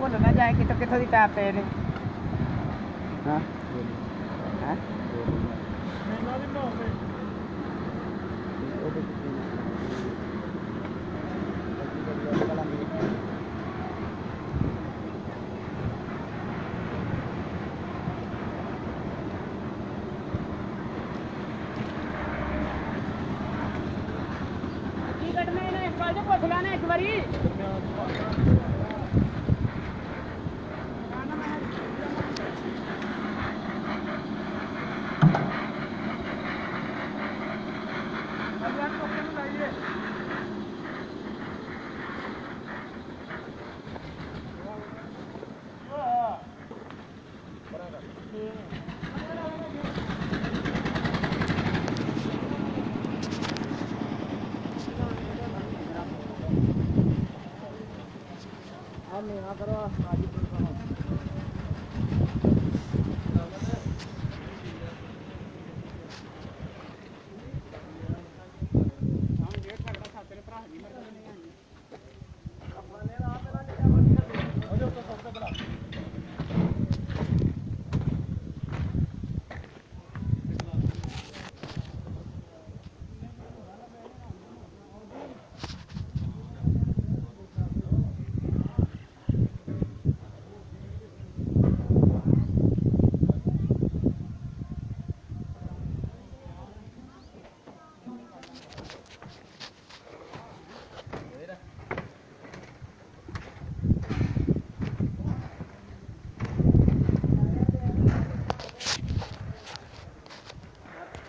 ਭੁੱਲ ਨਾ ਜਾਏ ਕਿੱਥੋਂ ਕਿੱਥੋਂ ਦੀ ਟੈਪ ਪਏ ਨੇ ਹਾਂ ਹਾਂ ਕੀ ਕੱਢਣਾ ਇਹਨੇ ਇਸ ਗੱਲ ਤੇ ਪੁੱਛ ਲੈਣਾ ਇੱਕ ਵਾਰੀ काम यहाँ करो आगे